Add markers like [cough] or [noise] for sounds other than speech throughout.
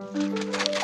Música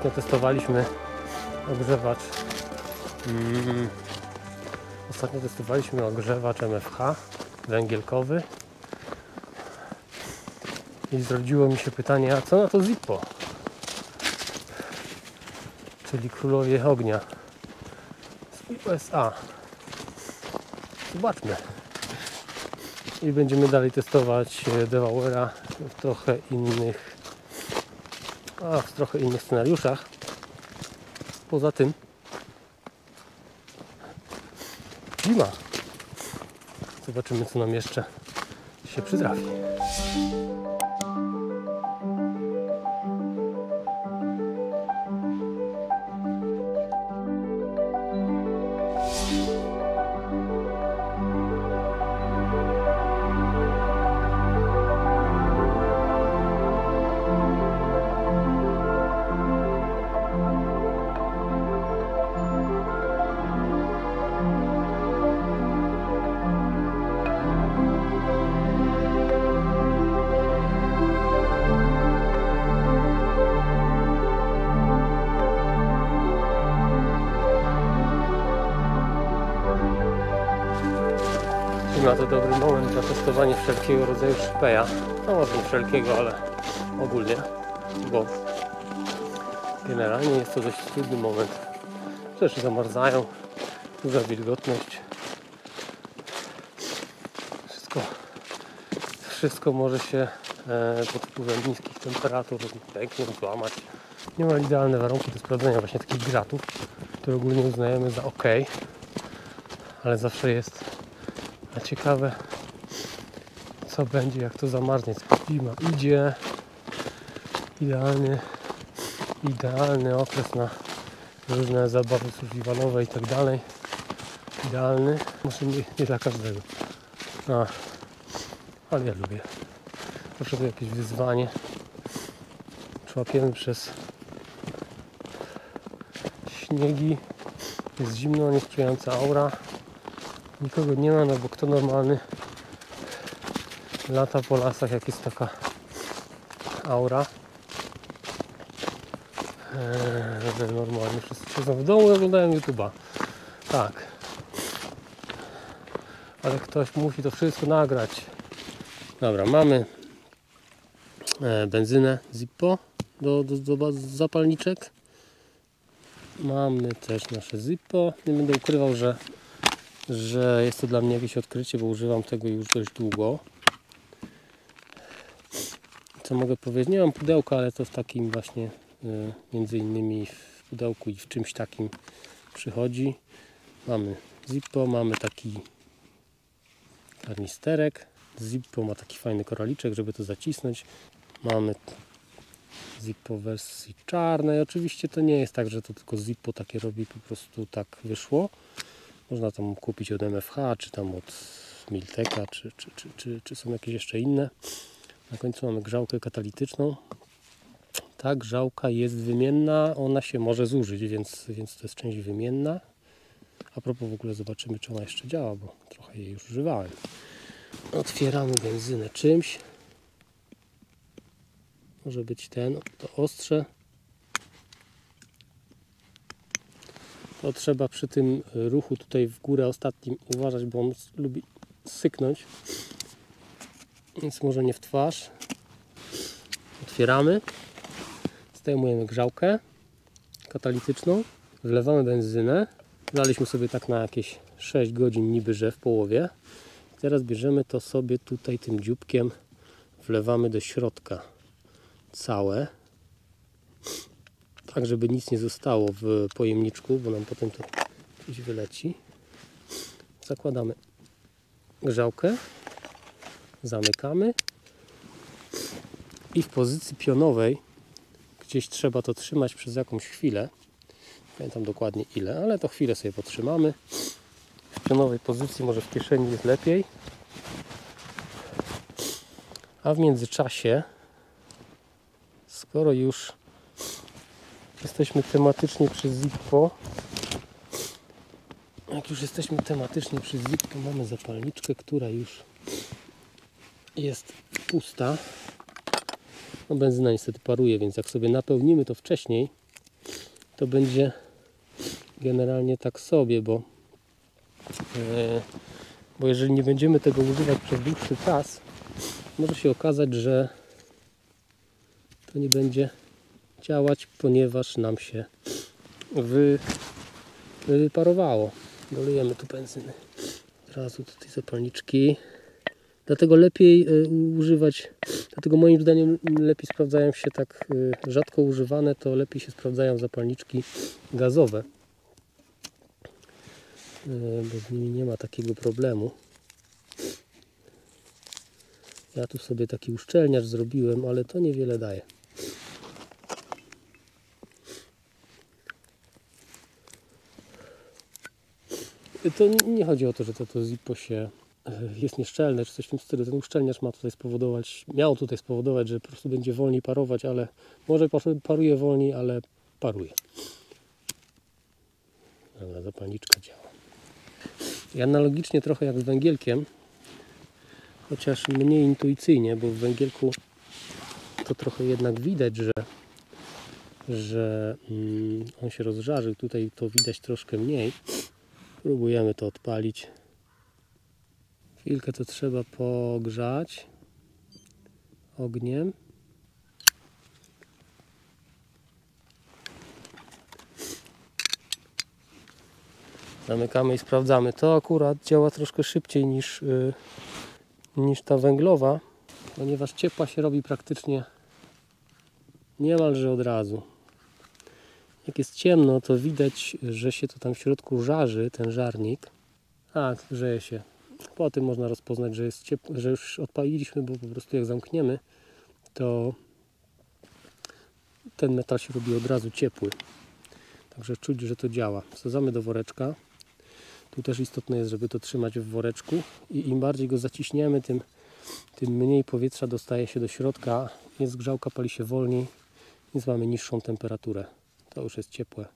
Ostatnio testowaliśmy ogrzewacz. Mm. Ostatnio testowaliśmy ogrzewacz MFH węgielkowy. I zrodziło mi się pytanie, a co na to Zippo? Czyli królowie ognia z USA. Zobaczmy. I będziemy dalej testować e, Devourera w trochę innych w trochę innych scenariuszach. Poza tym zima. Zobaczymy co nam jeszcze się przytrafi. Zima to dobry moment na testowanie wszelkiego rodzaju szpeja. No może nie wszelkiego, ale ogólnie, bo generalnie jest to dość trudny moment. Rzeczy zamarzają, duża wilgotność. Wszystko, wszystko może się e, pod wpływem niskich temperatur pęknąć, złamać. Nie ma idealne warunki do sprawdzenia właśnie takich gratów, które ogólnie uznajemy za ok, ale zawsze jest a ciekawe co będzie jak to zamarznie. Zima idzie. Idealny, idealny okres na różne zabawy survivalowe i tak dalej. Idealny. Może nie, nie dla każdego. A, ale ja lubię. Zawsze to jakieś wyzwanie. Człapiemy przez śniegi. Jest zimno, niesprzyjająca aura. Nikogo nie ma, no bo kto normalny lata po lasach, jak jest taka aura. Eee, normalnie wszyscy siedzą w domu i oglądają YouTube'a. Tak. Ale ktoś musi to wszystko nagrać. Dobra, mamy e, benzynę Zippo do, do, do zapalniczek. Mamy też nasze Zippo. Nie będę ukrywał, że że jest to dla mnie jakieś odkrycie, bo używam tego już dość długo. Co mogę powiedzieć? Nie mam pudełka, ale to w takim właśnie y, między innymi w pudełku i w czymś takim przychodzi. Mamy Zippo, mamy taki karnisterek Zippo ma taki fajny koraliczek, żeby to zacisnąć. Mamy Zippo wersji czarnej. Oczywiście to nie jest tak, że to tylko Zippo takie robi, po prostu tak wyszło. Można tam kupić od MFH, czy tam od Milteka, czy, czy, czy, czy, czy są jakieś jeszcze inne. Na końcu mamy grzałkę katalityczną. Ta grzałka jest wymienna, ona się może zużyć, więc, więc to jest część wymienna. A propos w ogóle zobaczymy, czy ona jeszcze działa, bo trochę jej już używałem. Otwieramy benzynę czymś. Może być ten, to ostrze. To trzeba przy tym ruchu tutaj w górę ostatnim uważać, bo on lubi syknąć. Więc może nie w twarz. Otwieramy. Zdejmujemy grzałkę katalityczną. Wlewamy benzynę. Daliśmy sobie tak na jakieś 6 godzin niby, że w połowie. Teraz bierzemy to sobie tutaj tym dzióbkiem wlewamy do środka całe. Tak, żeby nic nie zostało w pojemniczku, bo nam potem to gdzieś wyleci. Zakładamy grzałkę, zamykamy i w pozycji pionowej gdzieś trzeba to trzymać przez jakąś chwilę. Pamiętam dokładnie ile, ale to chwilę sobie potrzymamy. W pionowej pozycji, może w kieszeni jest lepiej. A w międzyczasie, skoro już jesteśmy tematycznie przy Zippo, jak już jesteśmy tematycznie przy Zippo, mamy zapalniczkę, która już jest pusta. No benzyna niestety paruje, więc jak sobie napełnimy to wcześniej, to będzie generalnie tak sobie, bo, e, bo jeżeli nie będziemy tego używać przez dłuższy czas, może się okazać, że to nie będzie działać, ponieważ nam się wy, wyparowało. Dolejemy tu benzyny. Od razu do tej zapalniczki. Dlatego lepiej y, używać, dlatego moim zdaniem lepiej sprawdzają się tak y, rzadko używane, to lepiej się sprawdzają zapalniczki gazowe. Y, bo z nimi nie ma takiego problemu. Ja tu sobie taki uszczelniacz zrobiłem, ale to niewiele daje. To nie chodzi o to, że to, to Zippo się e, jest nieszczelne, czy coś w tym stylu. Ten uszczelniacz ma tutaj spowodować, miał tutaj spowodować, że po prostu będzie wolniej parować, ale może paruje wolniej, ale paruje. Dobra, zapalniczka działa. I analogicznie trochę jak z węgielkiem, chociaż mniej intuicyjnie, bo w węgielku to trochę jednak widać, że, że mm, on się rozżarzył. Tutaj to widać troszkę mniej. Próbujemy to odpalić. Chwilkę to trzeba pogrzać ogniem. Zamykamy i sprawdzamy. To akurat działa troszkę szybciej niż, yy, niż ta węglowa, ponieważ ciepła się robi praktycznie niemalże od razu. Jak jest ciemno, to widać, że się to tam w środku żarzy, ten żarnik. Tak, grzeje się. Po tym można rozpoznać, że, jest ciepło, że już odpaliliśmy, bo po prostu jak zamkniemy, to ten metal się robi od razu ciepły. Także czuć, że to działa. Wsadzamy do woreczka. Tu też istotne jest, żeby to trzymać w woreczku i im bardziej go zaciśniemy, tym, tym mniej powietrza dostaje się do środka, jest grzałka, pali się wolniej, więc mamy niższą temperaturę. To już jest ciepłe.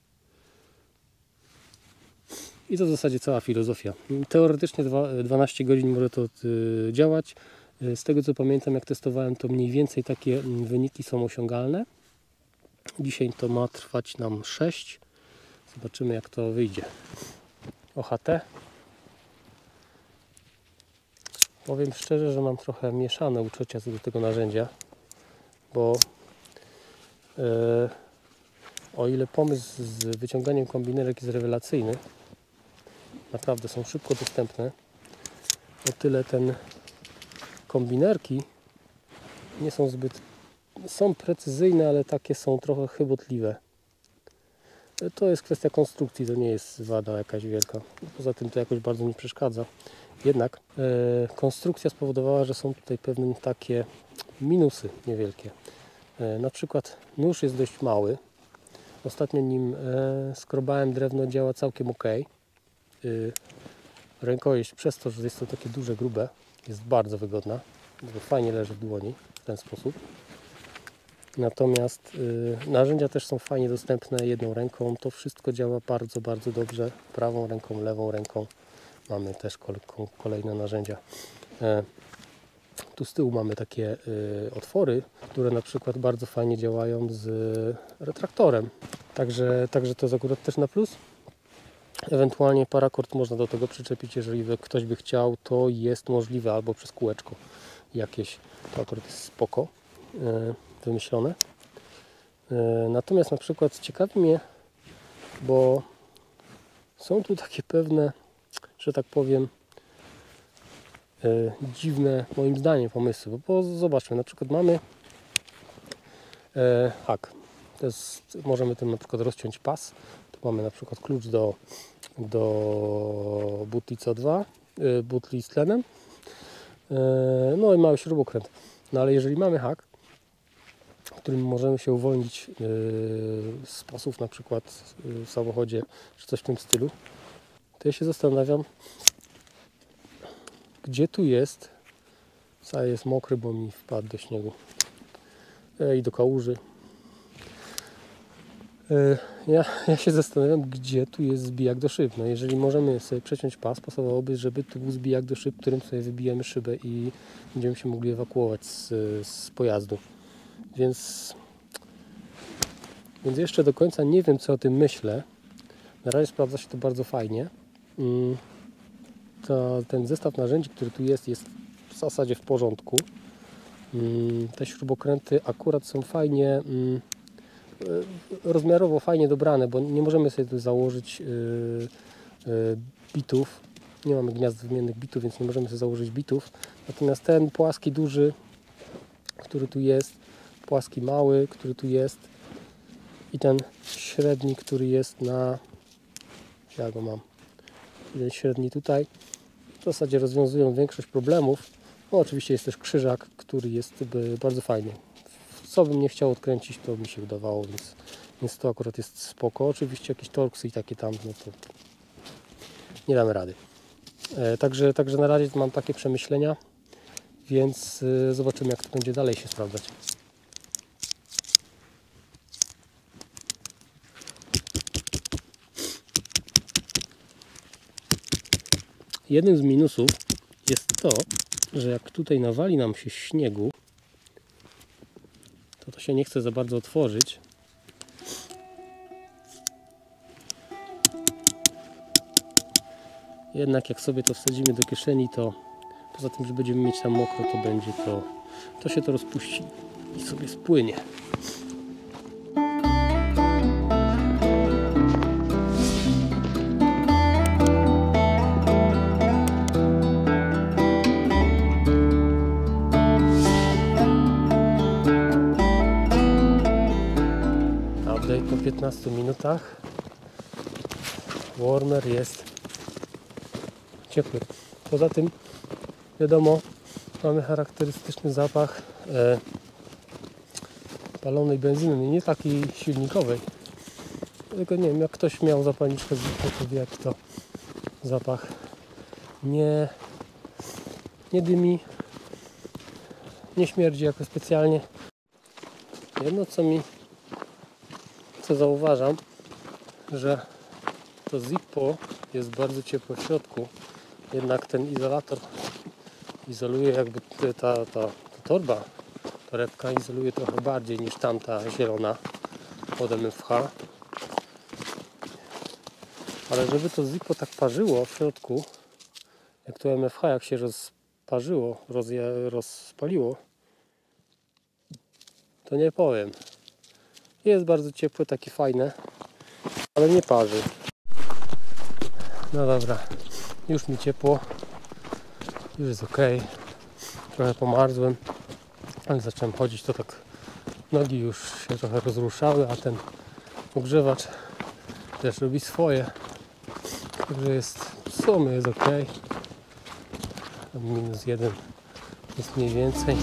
I to w zasadzie cała filozofia. Teoretycznie 12 godzin może to y, działać. Y, z tego co pamiętam, jak testowałem, to mniej więcej takie mm, wyniki są osiągalne. Dzisiaj to ma trwać nam 6. Zobaczymy, jak to wyjdzie. OHT. Powiem szczerze, że mam trochę mieszane uczucia co do tego narzędzia, bo yy, o ile pomysł z wyciąganiem kombinerek jest rewelacyjny, naprawdę są szybko dostępne, o tyle ten kombinerki nie są zbyt są precyzyjne, ale takie są trochę chybotliwe. To jest kwestia konstrukcji, to nie jest wada jakaś wielka. Poza tym to jakoś bardzo mi przeszkadza. Jednak e, konstrukcja spowodowała, że są tutaj pewne takie minusy niewielkie. E, na przykład nóż jest dość mały. Ostatnio nim e, skrobałem drewno działa całkiem ok. Rękojeść przez to, że jest to takie duże, grube, jest bardzo wygodna. Bo Fajnie leży w dłoni w ten sposób. Natomiast y, narzędzia też są fajnie dostępne jedną ręką. To wszystko działa bardzo, bardzo dobrze. Prawą ręką, lewą ręką mamy też kol- ko- kolejne narzędzia. Tu z tyłu mamy takie y, otwory, które na przykład bardzo fajnie działają z retraktorem. Także, także to jest akurat też na plus. Ewentualnie parakord można do tego przyczepić, jeżeli ktoś by chciał, to jest możliwe albo przez kółeczko jakieś. To akurat jest spoko e, wymyślone. Natomiast na przykład ciekawi mnie, bo są tu takie pewne, że tak powiem, dziwne moim zdaniem pomysły. Bo, zobaczmy, na przykład mamy e, hak. Jest, możemy tym na przykład rozciąć pas. Tu mamy na przykład klucz do, do butli CO2, e, butli z tlenem. E, no i mały śrubokręt. No ale jeżeli mamy hak, którym możemy się uwolnić e, z pasów na przykład e, w samochodzie, czy coś w tym stylu, to ja się zastanawiam, gdzie tu jest, cały jest mokry, bo mi wpadł do śniegu e, i do kałuży. E, Ja, ja się zastanawiam, gdzie tu jest zbijak do szyb. No jeżeli możemy sobie przeciąć pas, pasowałoby, żeby tu był zbijak do szyb, którym sobie wybijemy szybę i będziemy się mogli ewakuować z, z pojazdu. Więc, więc jeszcze do końca nie wiem, co o tym myślę. Na razie sprawdza się to bardzo fajnie. To, ten zestaw narzędzi, który tu jest, jest w zasadzie w porządku. Mm, Te śrubokręty akurat są fajnie mm, e, rozmiarowo fajnie dobrane, bo nie możemy sobie tu założyć yy, yy, bitów. Nie mamy gniazd wymiennych bitów, więc nie możemy sobie założyć bitów. Natomiast ten płaski, duży, który tu jest, płaski, mały, który tu jest i ten średni, który jest na... Ja go mam. Ten średni tutaj. W zasadzie rozwiązują większość problemów. No, oczywiście jest też krzyżak, który jest bardzo fajny. Co bym nie chciał odkręcić, to mi się udawało, więc, więc to akurat jest spoko. Oczywiście jakieś torksy i takie tam, no to nie damy rady. E, także, także na razie mam takie przemyślenia, więc e, zobaczymy jak to będzie dalej się sprawdzać. Jednym z minusów jest to, że jak tutaj nawali nam się śniegu, to to się nie chce za bardzo otworzyć. Jednak jak sobie to wsadzimy do kieszeni, to poza tym, że będziemy mieć tam mokro, to będzie to, to się to rozpuści i sobie spłynie. 15 minutach. Warmer jest ciepły. Poza tym, wiadomo, mamy charakterystyczny zapach e, palonej benzyny, nie takiej silnikowej. Tylko nie wiem, jak ktoś miał zapalniczkę to wie jaki to zapach. Nie, nie dymi, nie śmierdzi jakoś specjalnie. Jedno co mi, co zauważam, że to Zippo jest bardzo ciepłe w środku, jednak ten izolator izoluje jakby ta, ta, ta torba, torebka izoluje trochę bardziej niż tamta zielona od MFH. Ale żeby to Zippo tak parzyło w środku, jak to MFH jak się rozparzyło, rozja- rozpaliło, to nie powiem. Jest bardzo ciepłe, takie fajne, ale nie parzy. No dobra, już mi ciepło, już jest ok. Trochę pomarzłem, ale zacząłem chodzić, to tak nogi już się trochę rozruszały, a ten ogrzewacz też robi swoje. Także jest, w sumie jest ok. Minus jeden jest mniej więcej.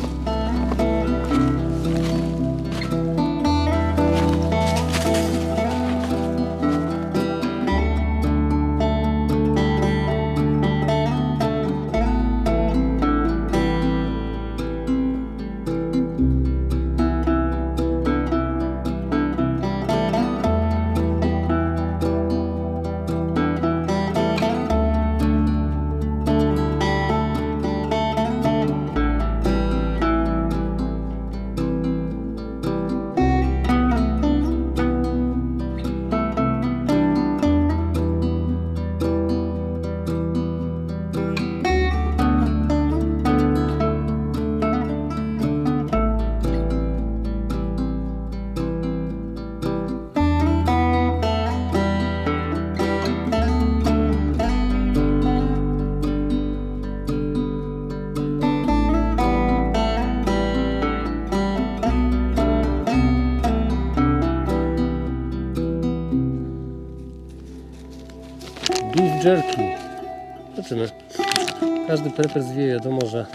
Każdy prepers wie, wiadomo, że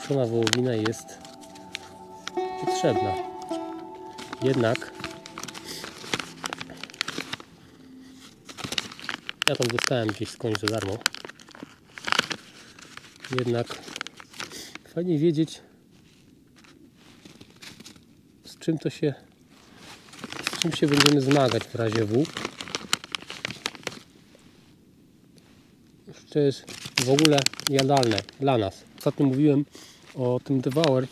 suszona wołowina jest potrzebna. Jednak ja tam dostałem gdzieś skądś za darmo. Jednak fajnie wiedzieć z czym to się z czym się będziemy zmagać w razie W. to jest w ogóle jadalne dla nas. Ostatnio mówiłem o tym Devour,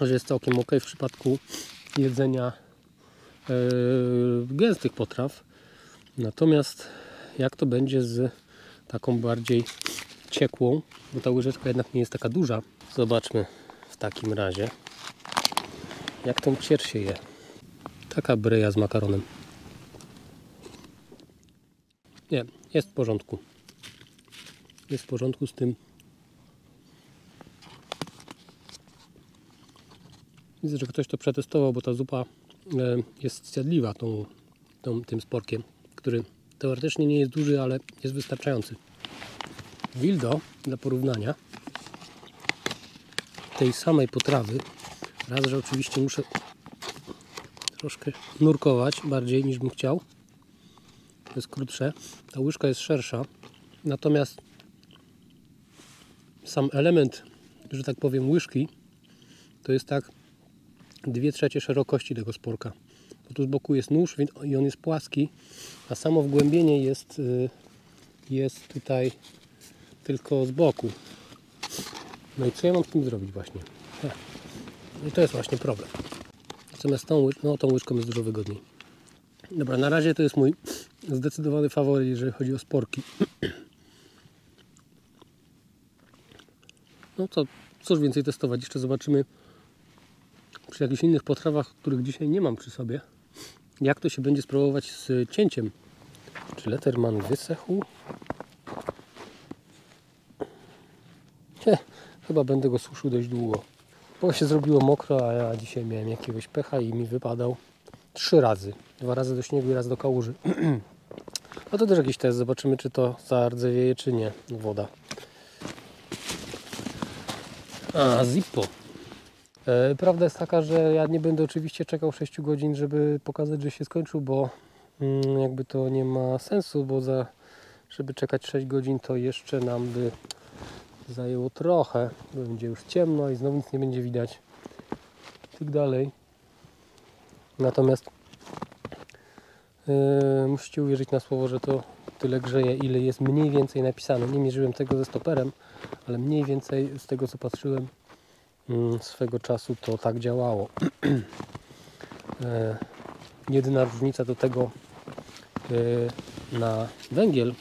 że jest całkiem ok w przypadku jedzenia yy, gęstych potraw. Natomiast jak to będzie z taką bardziej ciekłą, bo ta łyżeczka jednak nie jest taka duża. Zobaczmy w takim razie, jak tą cier się je. Taka bryja z makaronem. Nie, jest w porządku jest w porządku z tym. Widzę, że ktoś to przetestował, bo ta zupa e, jest zjadliwa tą, tą, tym sporkiem, który teoretycznie nie jest duży, ale jest wystarczający. Wildo, dla porównania, tej samej potrawy, raz, że oczywiście muszę troszkę nurkować bardziej niż bym chciał. To jest krótsze. Ta łyżka jest szersza. Natomiast sam element, że tak powiem, łyżki to jest tak 2 trzecie szerokości tego sporka. Bo tu z boku jest nóż i on jest płaski, a samo wgłębienie jest, y, jest tutaj tylko z boku. No i co ja mam z tym zrobić właśnie? I to jest właśnie problem. Natomiast tą, no, tą łyżką jest dużo wygodniej. Dobra, na razie to jest mój zdecydowany faworyt, jeżeli chodzi o sporki. [clears throat] No to cóż więcej testować. Jeszcze zobaczymy przy jakichś innych potrawach, których dzisiaj nie mam przy sobie, jak to się będzie sprawować z cięciem. Czy Letterman wysechł? He, chyba będę go suszył dość długo. Bo się zrobiło mokro, a ja dzisiaj miałem jakiegoś pecha i mi wypadał trzy razy. Dwa razy do śniegu i raz do kałuży. [clears throat] no to też jakiś test. Zobaczymy, czy to zardzewieje, czy nie woda. A, Zippo. E, prawda jest taka, że ja nie będę oczywiście czekał 6 godzin, żeby pokazać, że się skończył, bo mm, jakby to nie ma sensu, bo za, żeby czekać 6 godzin to jeszcze nam by zajęło trochę. Będzie już ciemno i znowu nic nie będzie widać. Tak dalej. Natomiast yy, musicie uwierzyć na słowo, że to tyle grzeje, ile jest mniej więcej napisane. Nie mierzyłem tego ze stoperem, ale mniej więcej z tego co patrzyłem mm, swego czasu to tak działało. [clears throat] E, jedyna różnica do tego e, na węgiel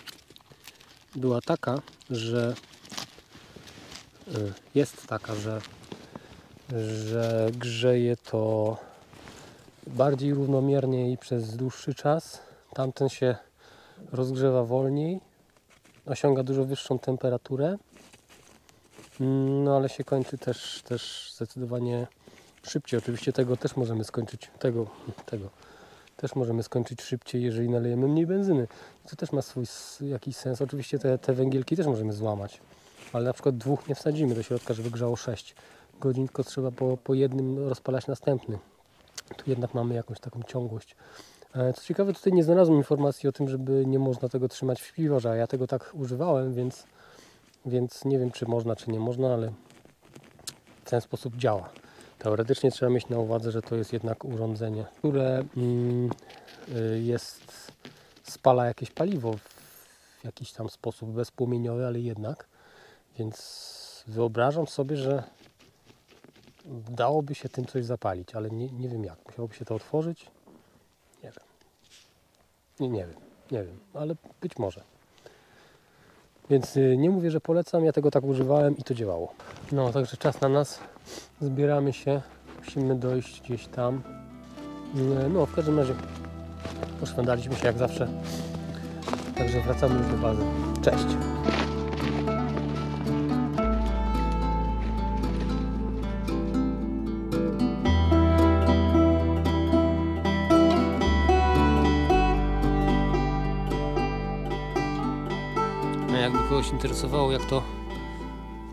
była taka, że e, jest taka, że, że grzeje to bardziej równomiernie i przez dłuższy czas. Tamten się rozgrzewa wolniej, osiąga dużo wyższą temperaturę, no ale się kończy też, też zdecydowanie szybciej. Oczywiście tego też możemy skończyć, tego, tego też możemy skończyć szybciej, jeżeli nalejemy mniej benzyny. To też ma swój jakiś sens. Oczywiście te, te węgielki też możemy złamać. ale na przykład dwóch nie wsadzimy do środka, żeby grzało 6 godzin, tylko trzeba po, po jednym rozpalać następny. Tu jednak mamy jakąś taką ciągłość. E, Co ciekawe, tutaj nie znalazłem informacji o tym, żeby nie można tego trzymać w śpiworze, a ja tego tak używałem, więc, więc nie wiem, czy można, czy nie można, ale w ten sposób działa. Teoretycznie trzeba mieć na uwadze, że to jest jednak urządzenie, które mm, y, jest, spala jakieś paliwo w jakiś tam sposób bezpłomieniowy, ale jednak. Więc wyobrażam sobie, że dałoby się tym coś zapalić, ale nie, nie wiem jak. Musiałoby się to otworzyć? Nie wiem. Nie, nie wiem, nie wiem, ale być może. Więc y, nie mówię, że polecam, ja tego tak używałem i to działało. No, także czas na nas. Zbieramy się, musimy dojść gdzieś tam. Y, No, w każdym razie poszwędaliśmy się jak zawsze. Także wracamy już do bazy. Cześć! Interesowało, jak to,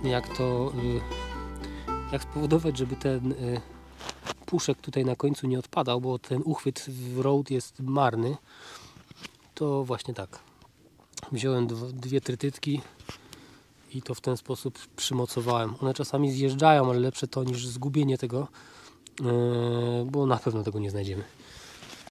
jak to, y, jak spowodować, żeby ten y, puszek tutaj na końcu nie odpadał, bo ten uchwyt w road jest marny, to właśnie tak. Wziąłem dw- dwie trytytki i to w ten sposób przymocowałem. One czasami zjeżdżają, ale lepsze to niż zgubienie tego, yy, bo na pewno tego nie znajdziemy.